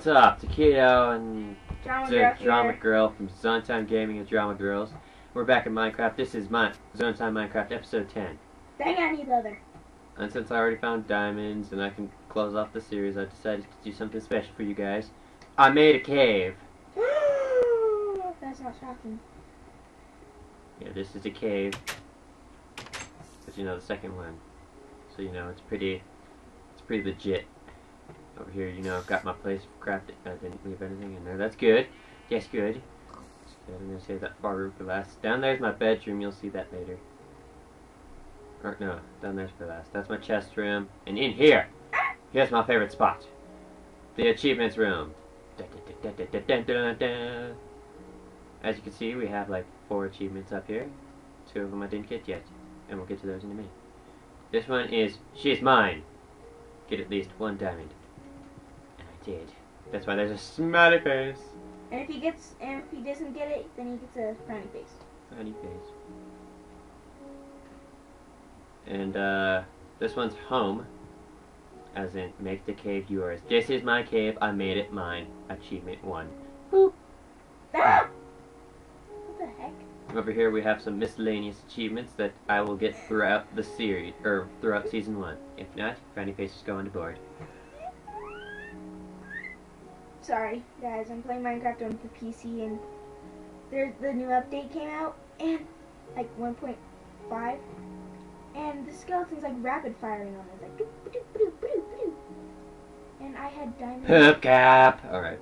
what's up? Taquito and Drama Drama. Girl from Zone Time Gaming and Drama Girls. We're back in Minecraft. This is my Zone Time Minecraft episode 10. Dang, I need leather. And since I already found diamonds and I can close off the series, I decided to do something special for you guys. I made a cave. That's not shocking. Yeah, this is a cave. But you know, the second one. So you know, it's pretty, it's pretty legit. Over here, you know, I've got my place crafted. I didn't leave anything in there. That's good. Yes, good. Good. I'm gonna save that far room for last. Down there's my bedroom. You'll see that later. Or no, down there's for last. That's my chest room. And in here, here's my favorite spot. The achievements room. As you can see, we have like four achievements up here. Two of them I didn't get yet, and we'll get to those in a minute. This one is She's Mine. Get at least one diamond. And did. That's why there's a smiley face. And if he gets, and if he doesn't get it, then he gets a frowny face. Smiley face. And uh, this one's home. As in, make the cave yours. This is my cave. I made it mine. Achievement one. Boop. Ah! What the heck? Over here we have some miscellaneous achievements that I will get throughout the series, or throughout season one. If not, Frowny Face is going to board. Sorry, guys. I'm playing Minecraft on the PC, and there's the new update came out, and like 1.5, and the skeleton's like rapid firing on it, like doop, doop, doop, doop, doop. and I had diamond. Poop cap! Alright.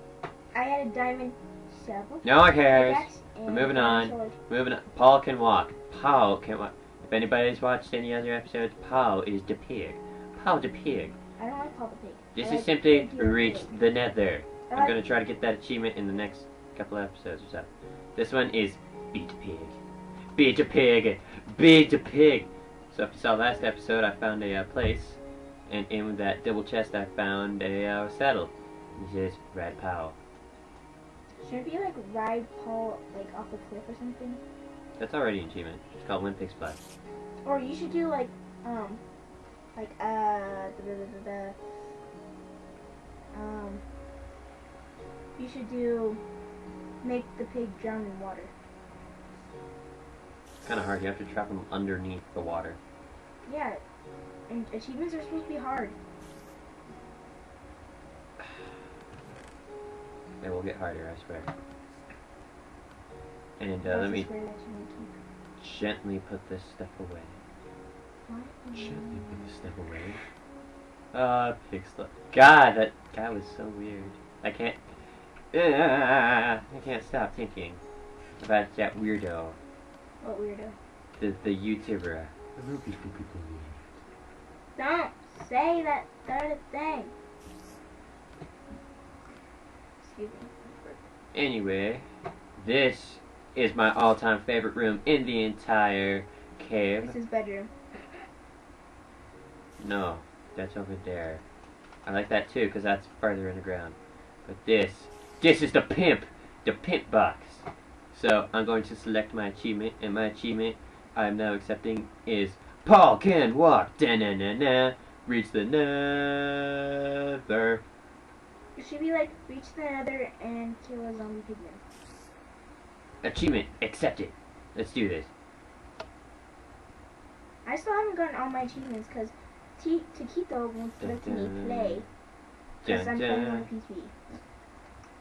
I had a diamond shovel. No one cares. We're moving on. sword. Moving on. Paul can walk. Paul can walk. If anybody's watched any other episodes, Paul is the pig. Paul the pig. I don't like Paul the Pig. This I is like simply reach the nether. I'm gonna try to get that achievement in the next couple episodes or so. This one is beat the pig. Beat a pig. Beat a pig. So if you saw last episode, I found a uh, place, and in that double chest, I found a uh, saddle. This is Ride Paul. Shouldn't it be like ride Paul like off a cliff or something? That's already an achievement. It's called Olympic Splash. Or you should do like um like uh da, da, da, da. um you should do make the pig drown in water. It's kind of hard. You have to trap them underneath the water. Yeah, and achievements are supposed to be hard. They will get harder, I swear. And uh, let me swear that you want to gently put this stuff away. What? Gently put this stuff away. Uh, pig stuff. God, that guy was so weird. I can't. Uh, I can't stop thinking about that weirdo, What weirdo? the the YouTuber. I love people people Don't say that sort of thing. Excuse me. Anyway, this is my all-time favorite room in the entire cave. This is bedroom. No, that's over there. I like that too, because that's farther in the ground. But this, this is the pimp, the pimp box. So I'm going to select my achievement, and my achievement I am now accepting is Paul can walk. Da na na na. Reach the nether. It should be like reach the nether and kill a zombie pigman. Achievement accepted. Let's do this. I still haven't gotten all my achievements because Taquito won't let me play because I'm playing on PC.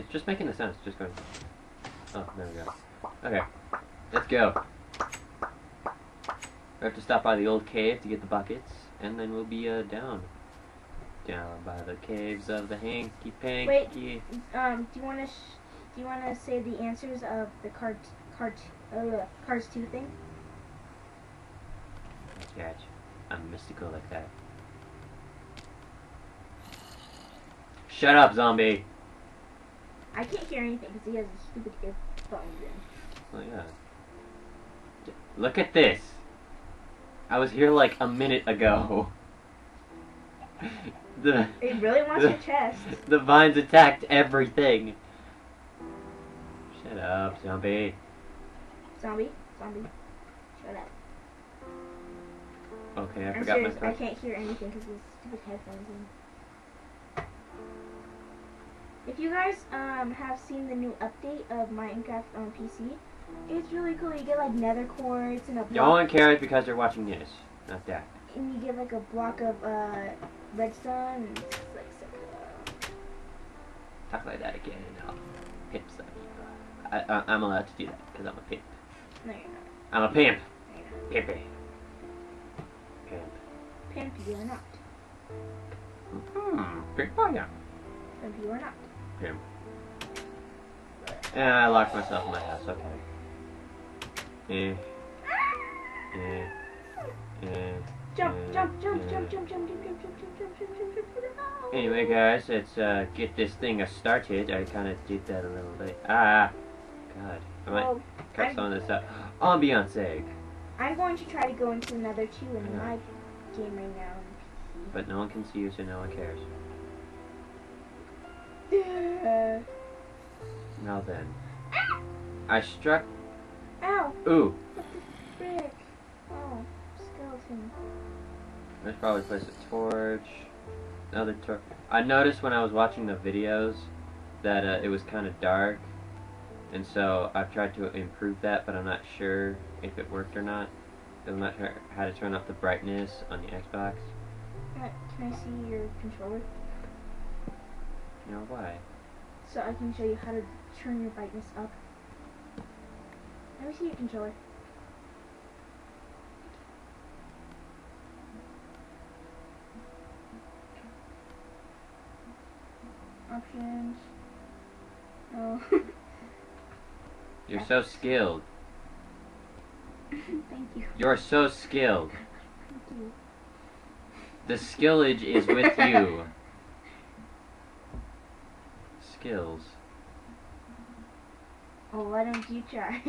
It's just making a sound. It's just going. Oh, there we go. Okay, let's go. We have to stop by the old cave to get the buckets, and then we'll be uh, down. Down by the caves of the hanky panky. Wait, Um, do you want to sh- do you want to say the answers of the cart cart uh, Cars two thing? Catch. I'm mystical like that. Shut up, zombie. I can't hear anything because he has a stupid earphones in. Oh yeah. Look at this. I was here like a minute ago. the It really wants your chest. the vines attacked everything. Shut up, zombie. Zombie, zombie, shut up. Okay, I I'm forgot my serious, I can't hear anything because his stupid headphones in. If you guys um have seen the new update of Minecraft on PC, it's really cool. You get like nether quartz and a block, No one cares because they're watching this, not that. and you get like a block of uh redstone. And it's like so. Talk like that again and I'll pimp some people. I, I, I'm allowed to do that because I'm a pimp. No, you're not. I'm a pimp. No. Pimpy. Pimp. Pimp, you are not. Hmm. Pimp I am. Pimp, you are not. Pimp. And I locked myself in my house. Okay. Eh. Eh. Eh. Jump, Yeah, jump, jump, yeah. jump, jump, jump, jump, jump, jump, jump, jump, jump, jump, jump, jump, jump. Anyway, guys, let's uh, get this thing started. I kind of did that a little bit. Ah, God, I might Well, cut I'm- some of this up. Ambiance, egg. I'm going to try to go into another two in Yeah. my game right now. but no one can see you, so no one cares. Now then, I struck. ow! Ooh, What the frick? Oh, skeleton. let's probably place a torch. Another torch. I noticed when I was watching the videos that uh, it was kind of dark, and so I've tried to improve that, but I'm not sure if it worked or not. I'm not sure how to turn up the brightness on the Xbox. Uh, can I see your controller? You know why? So I can show you how to turn your brightness up. Let me see your controller. Options. Oh. You're so skilled. Thank you. You're so skilled. Thank you. The skillage is with you. Skills. Oh, why don't you try?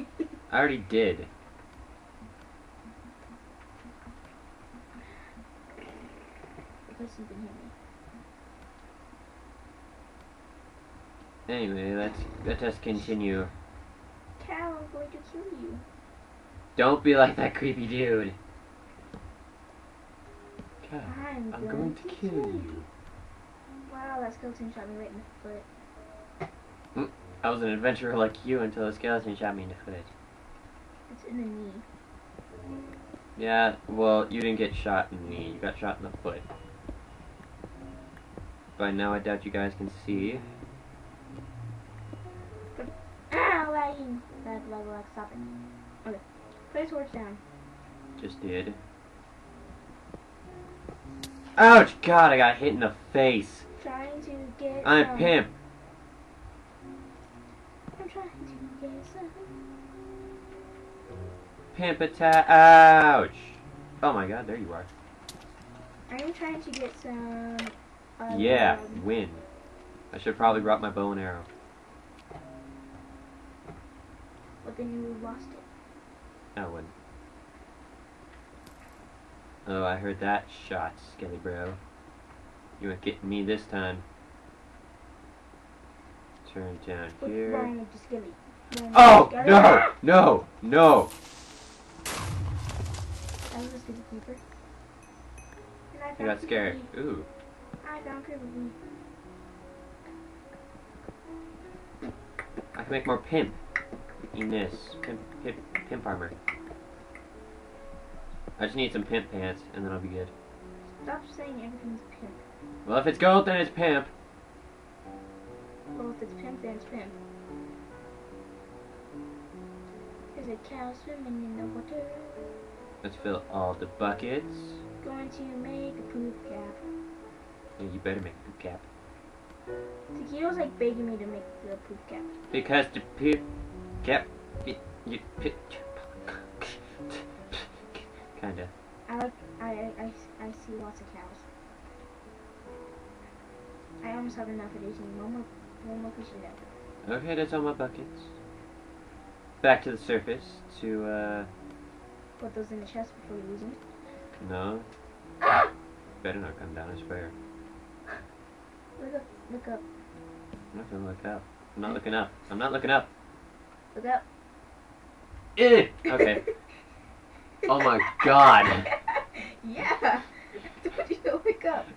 I already did. Because you can hear me. Anyway, let's let us continue. Cal, I'm going to kill you. Don't be like that creepy dude. God, I'm, I'm going to kill you. Wow, that skeleton shot me right in the foot. I was an adventurer like you until a skeleton shot me in the foot. It's in the knee. Yeah, well, you didn't get shot in the knee. You got shot in the foot. By now, I doubt you guys can see. Ah, lagging. Lag, lag, lag. Stop it. Okay. A torch down. Just did. Ouch! God, I got hit in the face. Trying to get. I'm some. pimp. Pimp attack. Ouch! Oh my god, there you are. I'm trying to get some. Um, Yeah, win. I should probably brought my bow and arrow. But then you lost it. I wouldn't. Oh, I heard that shot, Skelly bro. You ain't getting me this time. Turn down here. wrong with the skelly? Wrong Oh with the skelly? no, no, no! That was a stupid creeper. And I got scared. Ooh. I found creeper. I can make more pimp in this. Pimp, pimp, pimp armor. I just need some pimp pants, and then I'll be good. Stop saying everything's pimp. Well, if it's gold, then it's pimp. Well, if it's pimp, then it's pimp. There's a cow swimming in the water. Let's fill all the buckets. Going to make a poop cap. And you better make a poop cap. Taquito's like begging me to make the poop cap. Because the poop cap, it, you, pit, kinda. I like, I, I, I, see lots of cows. I almost have enough of these. One more, one more piece of that. Okay, that's all my buckets. Back to the surface to, uh, Put those in the chest before you lose them. no. Better not come down, I swear. Look up. Look up. I'm not gonna look up. I'm not looking up. I'm not looking up. Look up. Eh! Okay. Oh my god. yeah. I told you to look up.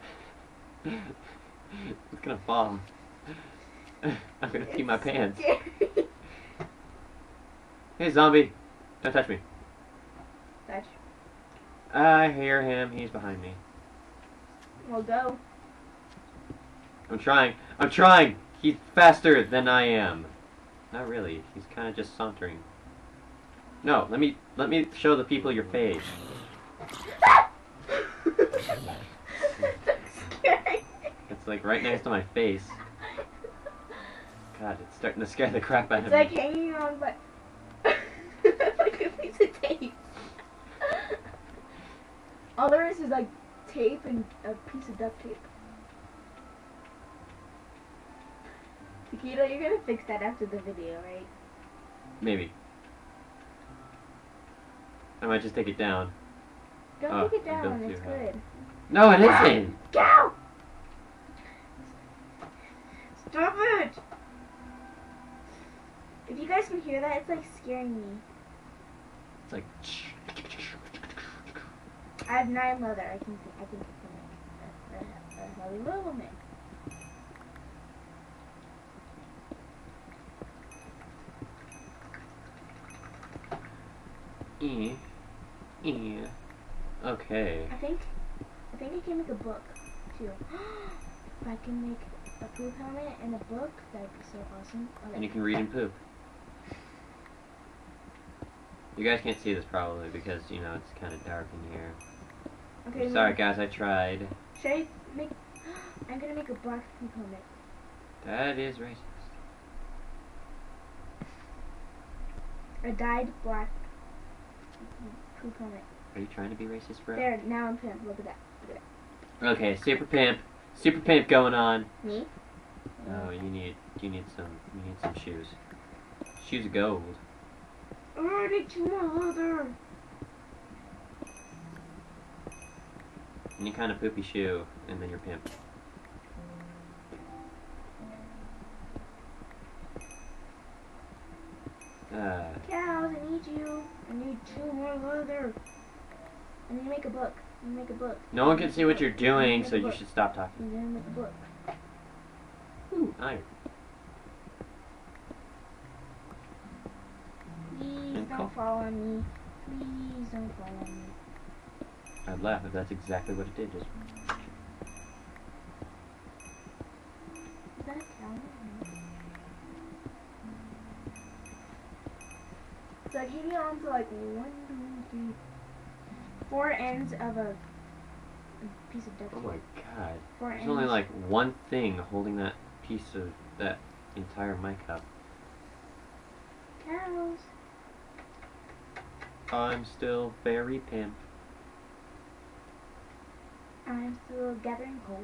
it's gonna fall. I'm gonna pee my pants. Hey, zombie! Don't touch me. Touch. I hear him. He's behind me. Well, go. I'm trying. I'm trying. He's faster than I am. Not really. He's kind of just sauntering. No, let me let me show the people your face. That's scary. It's like right next to my face. God, it's starting to scare the crap out It's of like me. It's like hanging on by like a piece of tape. All there is is like tape and a piece of duct tape. Nikita, you're gonna fix that after the video, right? Maybe. I might just take it down. Don't Oh, take it down, it's too high. good. No, it isn't. Go! Stop it! If you guys can hear that, it's like scaring me. It's like. I have nine leather. I can I can a, a, a heavy woman. Eh. Eh. Okay. I think I think I can make a book too. if I can make a poop helmet and a book, that'd be so awesome. Okay. And you can read and poop. You guys can't see this probably because, you know, it's kind of dark in here. Okay, Sorry guys, I tried. Should I make? I'm gonna make a black helmet. That is racist. A dyed black poop helmet. Are you trying to be racist, bro? There, now I'm pimp. Look at that. Look at Okay, super pimp. Super pimp going on. Me? Oh, you need you need some you need some shoes. Shoes of gold. I need two more leather. Any kind of poopy shoe, and then you're pimp. Uh, Cows, I need you. I need two more leather. I need to make a book. I need to make a book. no one can see what you're doing, so you should stop talking. I'm gonna make a book. Ooh, iron. Please And don't coal. fall on me. Please don't fall on me. I'd laugh if that's exactly what it did just. Is that a cow? So like hanging on to like one, two, three, four ends of a, a piece of duct tape. Oh my god. Four There's ends. only like one thing holding that piece of that entire mic up. cows. I'm still very pimp. I'm still gathering coal.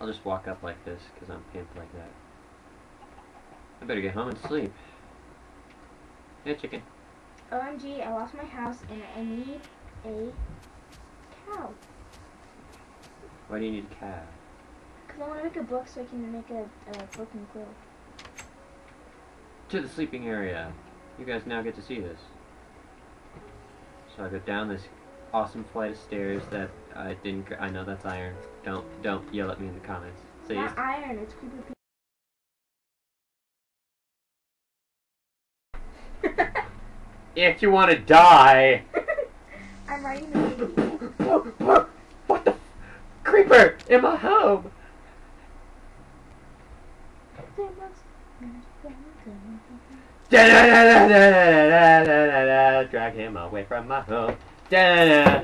I'll just walk up like this because I'm pimp like that. I better get home and sleep. Hey, chicken. OMG, I lost my house and I need a cow. Why do you need a calf? Because I want to make a book so I can make a, a book and quill. To the sleeping area. You guys now get to see this. So I go down this awesome flight of stairs that I didn't. I know that's iron. Don't don't yell at me in the comments. Please. Not iron, it's creeper If you want to die. I'm writing the what the? Creeper in my home. Drag him away from my home. Da-da-da.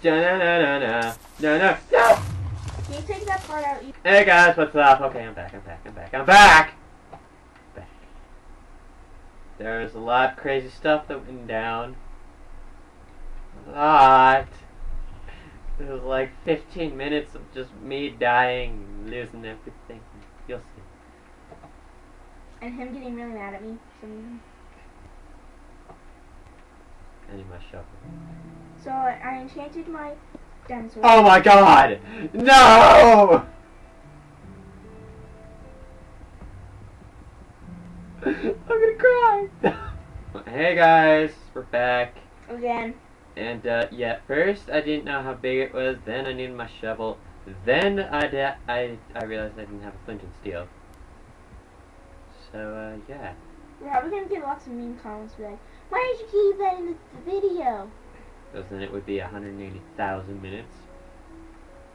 Da-da-da-da-da. Da-da. No! Can you take that part out? Hey guys, what's up? Okay, I'm back, I'm back, I'm back, I'm back! Back. There's a lot of crazy stuff that went down. A lot. It was like 15 minutes of just me dying, losing everything. And him getting really mad at me. for some reason. I need my shovel. So I, I enchanted my dinosaur. Oh my god! No! I'm gonna cry! hey guys, we're back. Again. And uh, yeah, first I didn't know how big it was, then I needed my shovel, then I, I, I realized I didn't have a flint and steel. So, uh, yeah. We're probably gonna get lots of meme comments like, why did you keep that in the, the video? Because then it would be 180,000 minutes.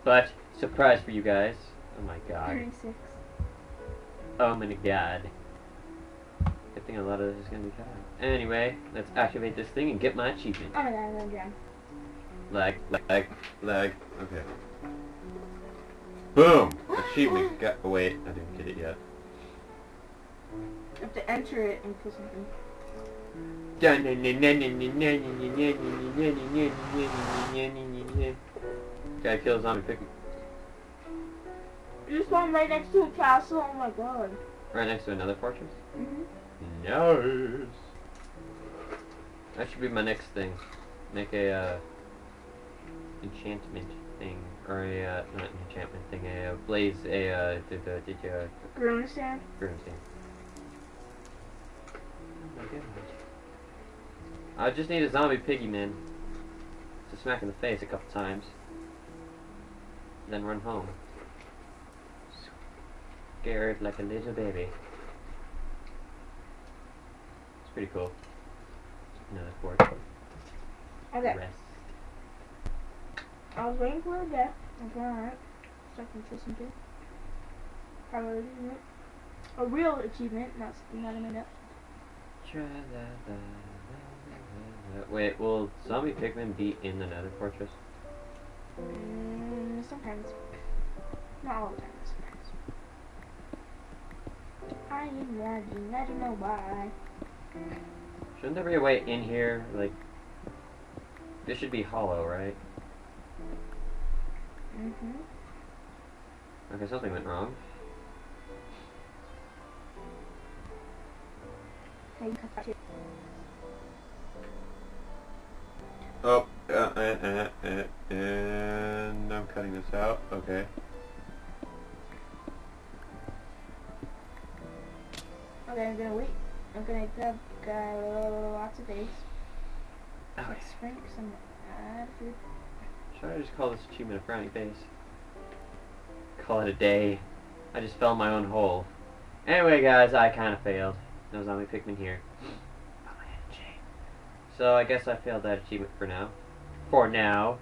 But, surprise for you guys. Oh my god. 36. Oh my god. Good thing a lot of this is gonna be cut out. Anyway, let's activate this thing and get my achievement. Oh my god, I'm gonna drown. Lag, lag, lag. Okay. Boom! Achievement. Got. Oh, wait, I didn't get it yet. You have to enter it and put something. Guy kills zombie pig Just one right next to a castle, oh my god. right next to another fortress. Mm-hmm. Nice. That should be my next thing. Make a uh, enchantment thing, or a uh, not an enchantment thing. A uh, blaze. A uh, d- d- d- d- uh, Brewing stand. I just need a zombie piggy man to smack in the face a couple times, then run home. Scared like a little baby. It's pretty cool. Another fort. Okay. Rest. I was waiting for a death. Okay, alright. So I can listen to. Probably achievement. A real achievement, not something that I made up. Wait, will zombie pigmen be in the nether fortress? Mm, sometimes. Not all the time, but sometimes. I am lagging. I don't know why. Shouldn't there be a way in here? Like, this should be hollow, right? Mm-hmm. Okay, something went wrong. Oh, uh, uh, uh, uh, and I'm cutting this out. Okay. Okay, I'm gonna wait. I'm gonna grab uh, lots of eggs. Okay. Let's drink some uh, food. Should I just call this achievement a frowning face? Call it a day. I just fell in my own hole. Anyway, guys, I kind of failed. No zombie pigmen here. Put my head in shame. So I guess I failed that achievement for now. For now.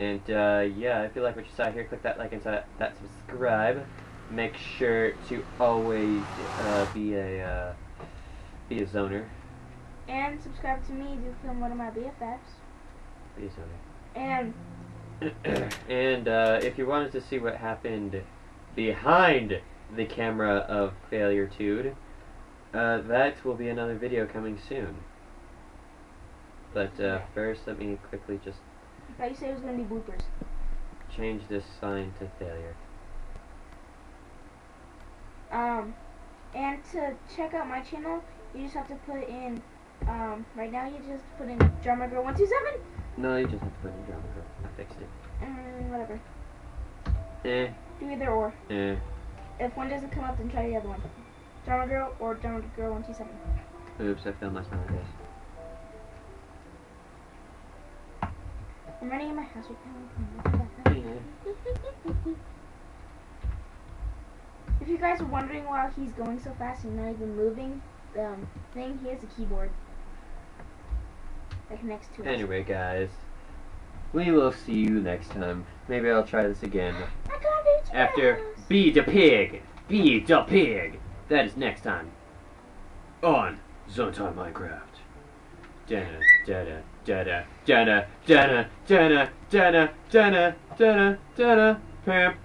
And uh, yeah, if you like what you saw here, click that like and that, that subscribe. Make sure to always uh, be a uh, be a zoner. And subscribe to me to become one of my BFFs. Be a zoner. And and uh, if you wanted to see what happened behind the camera of Failure Tude, uh, that will be another video coming soon. But uh, first, let me quickly just I you said it was gonna be bloopers. change this sign to failure. Um, and to check out my channel, you just have to put in. Um, right now you just put in drummer girl one two seven. No, you just have to put in drama girl. I fixed it. Mm, whatever. Eh, Do either or. eh. If one doesn't come up, then try the other one. Drummer girl or drummer girl one two seven. Oops, I failed my smiley face. I'm running in my house right now. if you guys are wondering why he's going so fast and not even moving, the um, thing he has a keyboard that connects to it. Anyway, guys, we will see you next time. Maybe I'll try this again. I got it. After yes. Be the Pig. Be the Pig. That is next time. On Zone Time Minecraft. Dana, dana, dana, dana, dana, dana, dana, dana, dana, dana, pimp.